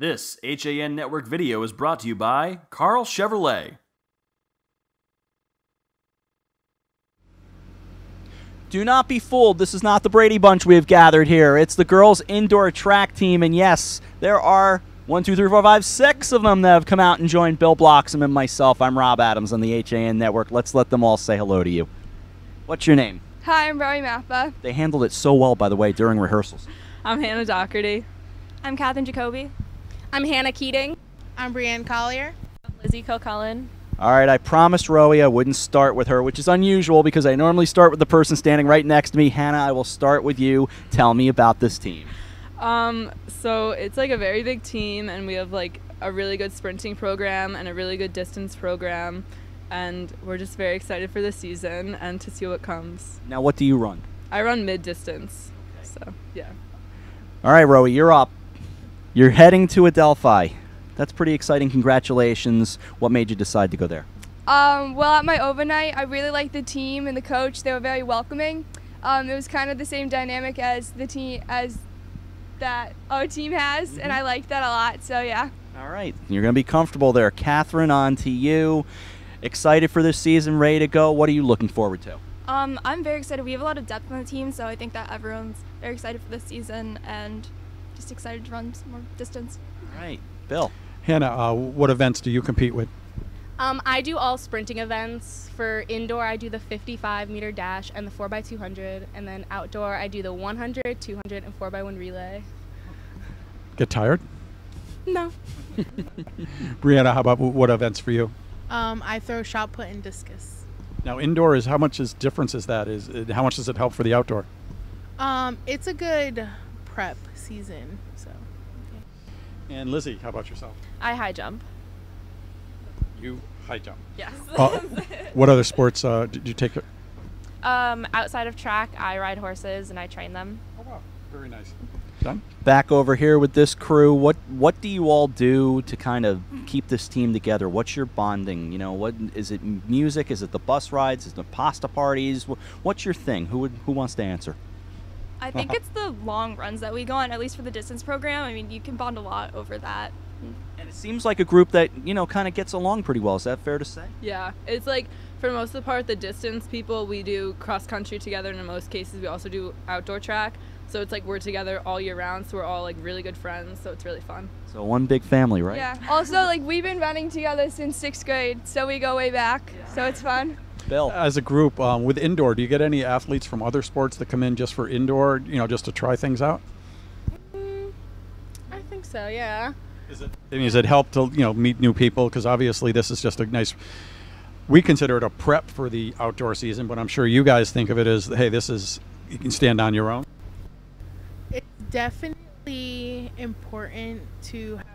This HAN Network video is brought to you by Carl Chevrolet. Do not be fooled. This is not the Brady Bunch we have gathered here. It's the girls' indoor track team. And yes, there are one, two, three, four, five, six of them that have come out and joined Bill Bloxam and myself. I'm Rob Adams on the HAN Network. Let's let them all say hello to you. What's your name? Hi, I'm Roey Mappa. They handled it so well, by the way, during rehearsals. I'm Hannah Dougherty. I'm Catherine Jacobi. I'm Hannah Keating. I'm Brienne Collier. I'm Lizzie Kilcullen. All right, I promised Roey I wouldn't start with her, which is unusual because I normally start with the person standing right next to me. Hannah, I will start with you. Tell me about this team. Um, so it's like a very big team, and we have like a really good sprinting program and a really good distance program, and we're just very excited for the season and to see what comes. Now, what do you run? I run mid distance, so yeah. All right, Roey, you're up. You're heading to Adelphi. That's pretty exciting. Congratulations. What made you decide to go there? Um, well, at my overnight, I really liked the team and the coach. They were very welcoming. Um, it was kind of the same dynamic as the team as that our team has, and I liked that a lot. So yeah. All right, you're going to be comfortable there. Catherine, on to you. Excited for this season, ready to go. What are you looking forward to? Um, I'm very excited. We have a lot of depth on the team, so I think that everyone's very excited for this season and just excited to run some more distance. All right, Bill. Hannah, uh, what events do you compete with? Um, I do all sprinting events. For indoor, I do the 55 meter dash and the 4x200. And then outdoor, I do the 100, 200, and 4x1 relay. Get tired? No. Brianna, how about what events for you? Um, I throw shot put and discus. Now, indoor is how much is difference is that? Is it, how much does it help for the outdoor? Um, it's a good prep season. So. And Lizzie, how about yourself? I high jump. You high jump. Yes. Uh, what other sports uh, did you take? um, outside of track, I ride horses and I train them. Oh wow, very nice. Done. Back over here with this crew. What what do you all do to kind of keep this team together? What's your bonding? You know, what is it? Music? Is it the bus rides? Is it the pasta parties? What's your thing? Who would who wants to answer? I think it's the long runs that we go on, at least for the distance program. I mean, you can bond a lot over that. And it seems like a group that you know kind of gets along pretty well. Is that fair to say? Yeah, it's like for most of the part, the distance people we do cross country together, and in most cases we also do outdoor track. So it's like we're together all year round, so we're all like really good friends. So it's really fun. So one big family, right? Yeah. Also, like we've been running together since sixth grade, so we go way back. So it's fun. Bill. As a group, um, with indoor, do you get any athletes from other sports that come in just for indoor? You know, just to try things out. Mm, I think so, yeah. Is it? I mean, does it help to you know meet new people? Because obviously this is just a nice. We consider it a prep for the outdoor season, but I'm sure you guys think of it as, hey, this is you can stand on your own. It's definitely important to have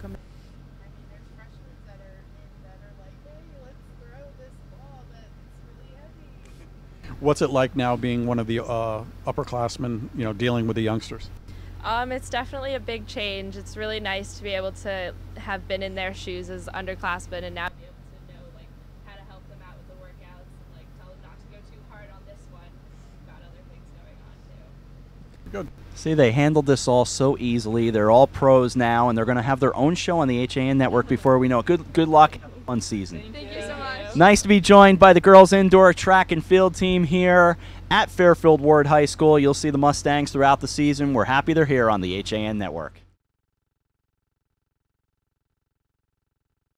come in. I mean, there's freshmen that are in that are like, hey, let's throw this ball that's really heavy. What's it like now being one of the uh, upperclassmen? You know, dealing with the youngsters. Um, it's definitely a big change. It's really nice to be able to have been in their shoes as underclassmen and now be able to know like how to help them out with the workouts and like tell them not to go too hard on this one. Got other things going on too. Good. See, they handled this all so easily. They're all pros now, and they're going to have their own show on the HAN network before we know it. Good, good luck on season. Thank you so much. Nice to be joined by the girls' indoor track and field team here at Fairfield Warde High School. You'll see the Mustangs throughout the season. We're happy they're here on the HAN network.